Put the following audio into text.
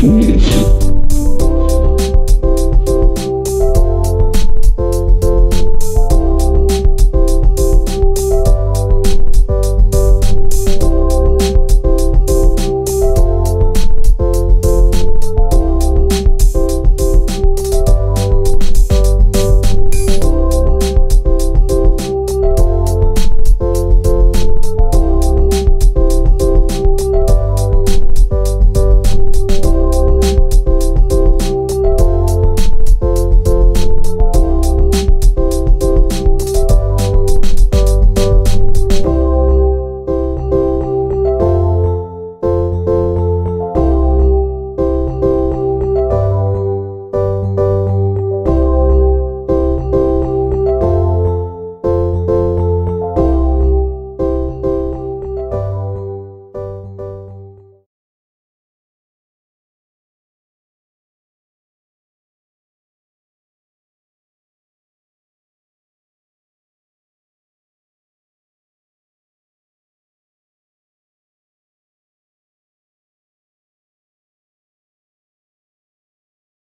Peace.